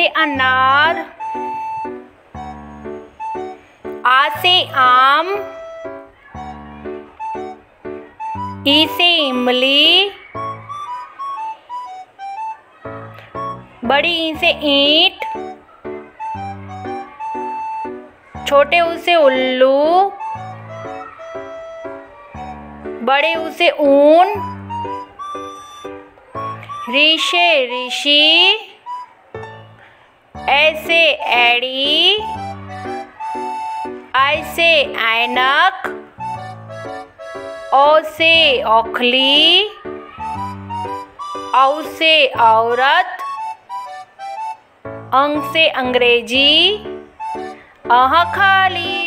से अनार आ से आम ई से इमली, बड़ी ई से ईंट, छोटे ऊ से उल्लू, बड़े ऊ से ऊन ऋषे ऋषि ऐसे एड़ी ऐसे ऐनक ओ से औसे औरत अंग से अंग्रेज़ी अह खाली।